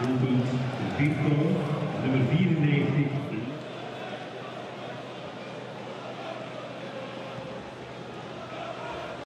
Doelpunt Vinton, nummer 94,